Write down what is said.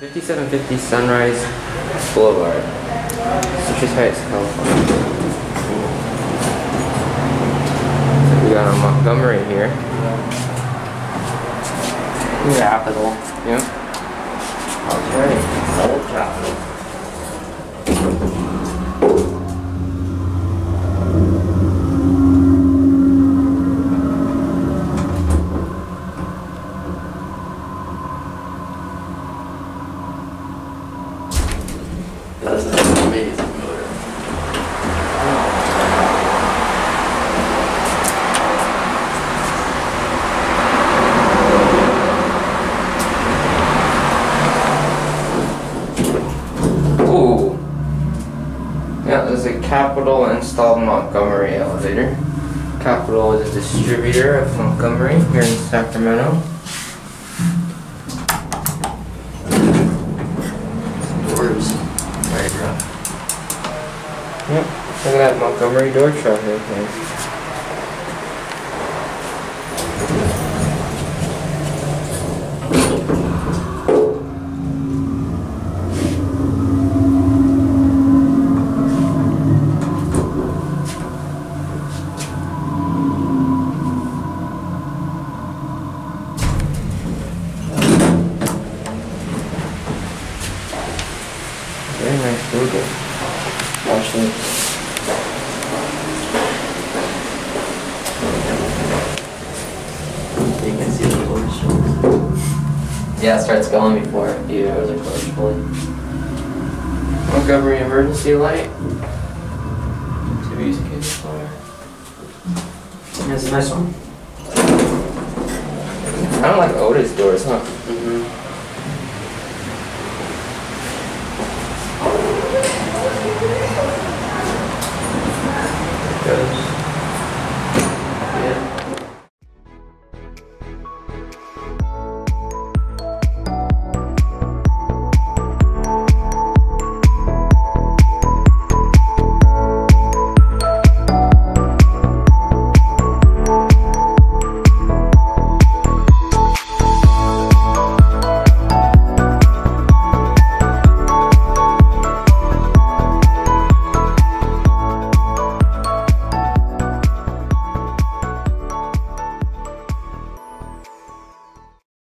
5750 Sunrise Boulevard, Citrus Heights, California. So we got a Montgomery here. Capitol. Yep. Okay. Old Capitol. Yeah, there's a Capitol installed Montgomery elevator. Capitol is a distributor of Montgomery here in Sacramento. Doors. Very rough. Yep. Look at that Montgomery door truck right there. Very nice. Watch this. You can see the doors shut. Yeah, it starts going before the doors are closed fully. Montgomery emergency light. TV's case fire. Yeah, it's a nice one. I don't like Otis doors, huh? ourselves.